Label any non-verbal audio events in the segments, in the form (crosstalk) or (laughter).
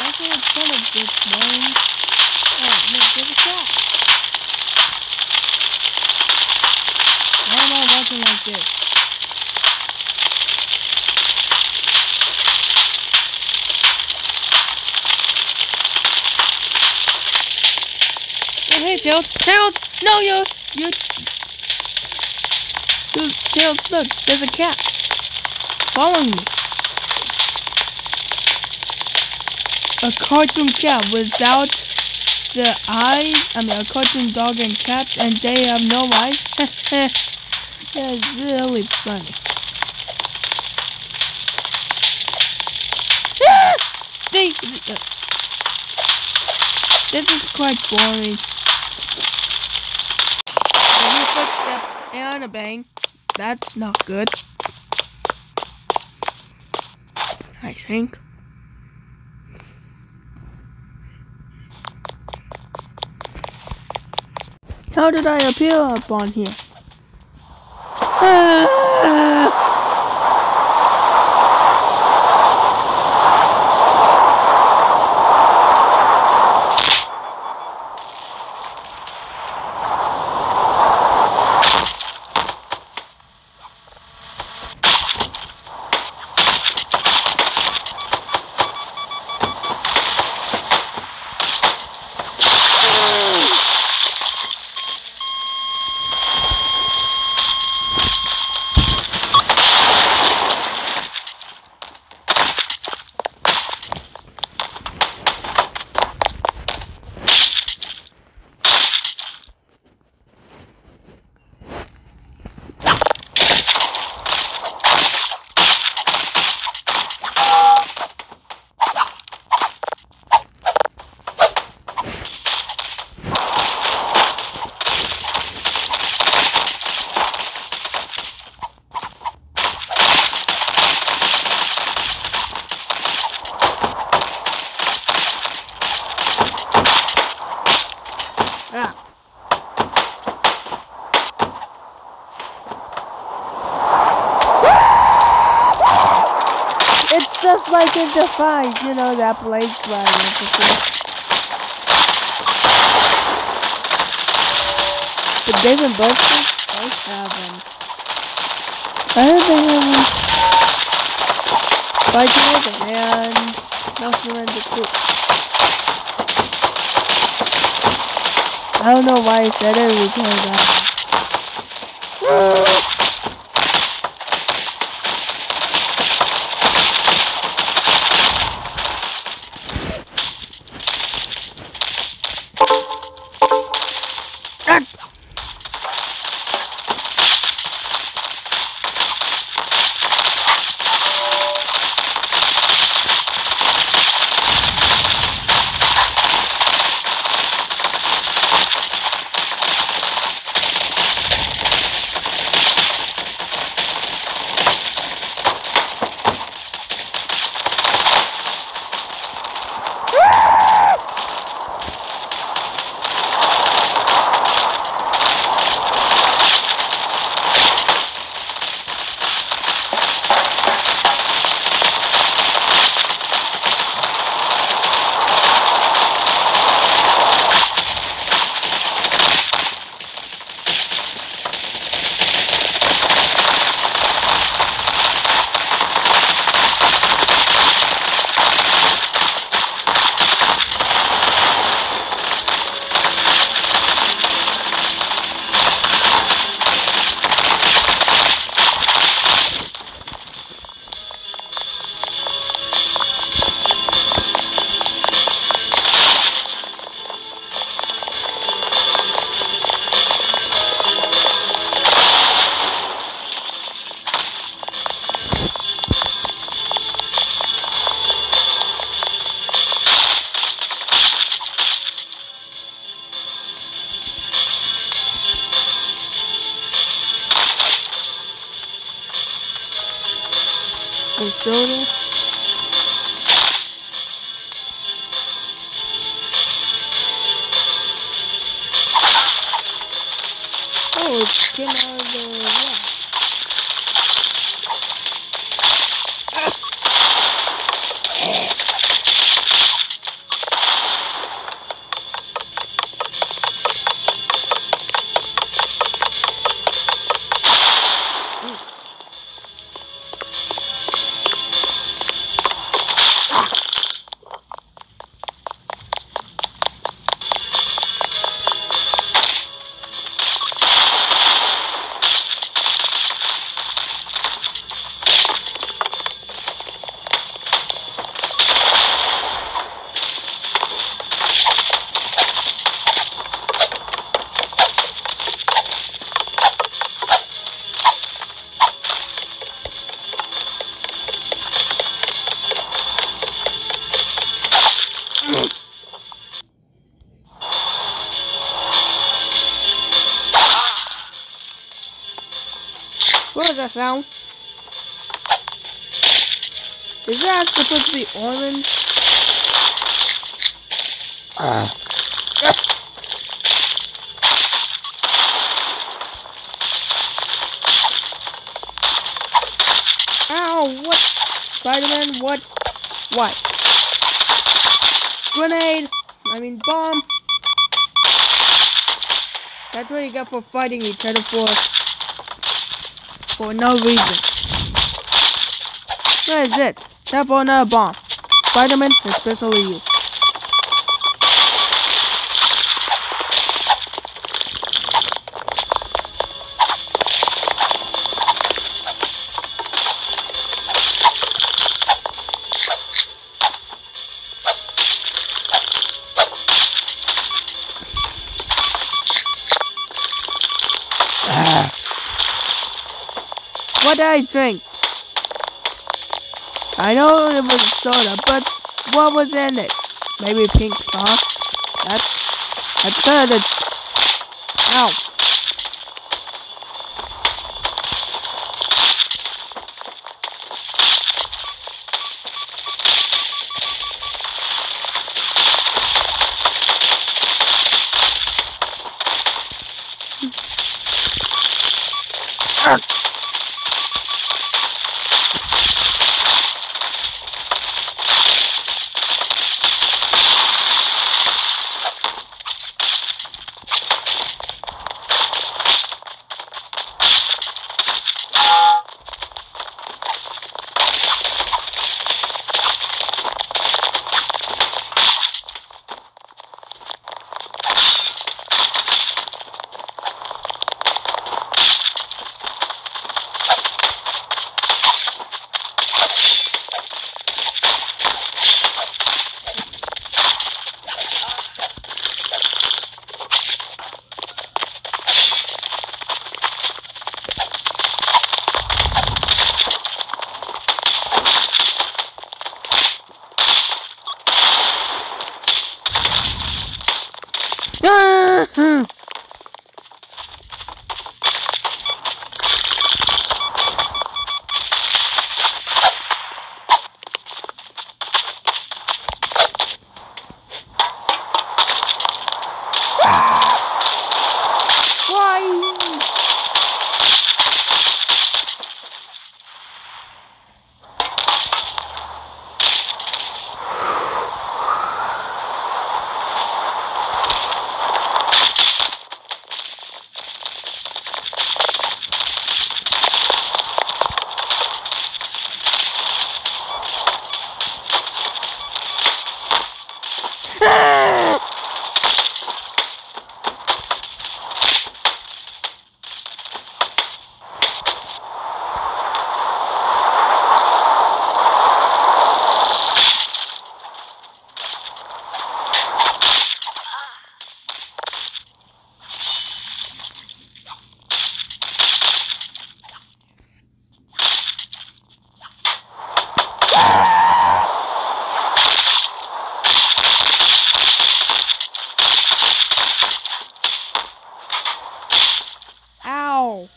Actually, it's bit boring. Oh, look, there's a cat. Why am I walking like this? Oh, hey, Tails! Tails! No, you, you. Dude, there's a cat following me. A cartoon cat without the eyes. I mean, a cartoon dog and cat, and they have no eyes. (laughs) That's really funny. (laughs) Ah! They, uh, this is quite boring. Any footsteps and a bang. That's not good. I think. How did I appear up on here? Ah! Ah. It's just like in the fight, you know, that I went before. But David Buster? I haven't. I haven't. Fighting over and no surrender. I don't know why I said it because uh, and soda. Oh, it came out that? Is that supposed to be orange? Ah. Ow, what? Spider-Man, what? What? Grenade! I mean bomb! That's what you get for fighting each other for... For no reason. That is it. Time for a bomb. Spider-Man, especially you. Ah. What did I drink? I know it was soda, but what was in it? Maybe pink sauce? That's, that's good. Ow. Ow.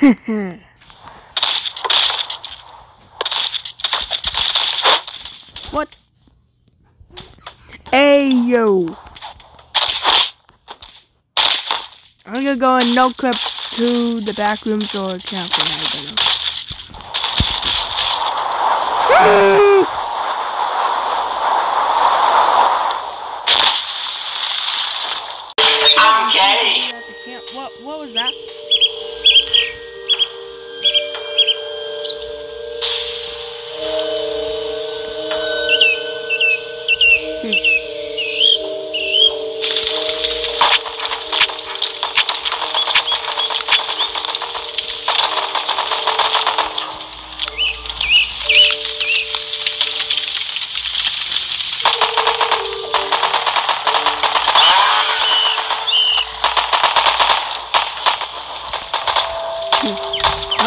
(laughs) what? Hey yo. I'm gonna go and no clip to the Backrooms or camping, I don't know. I'm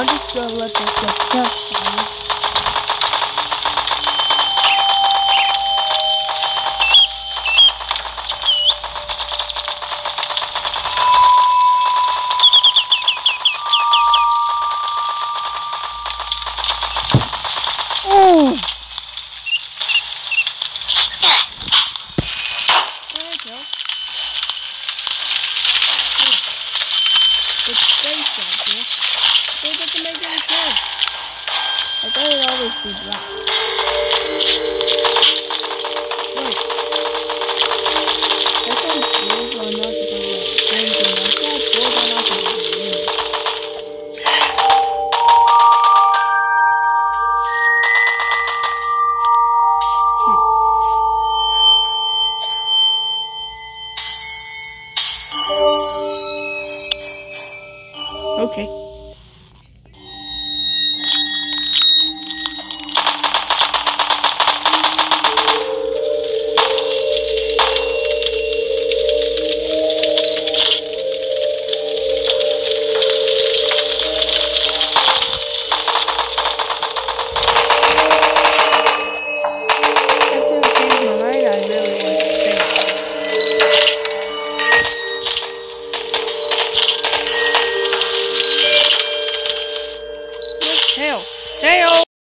just gonna let that go. Doesn't make any sense. I thought it'd always be black.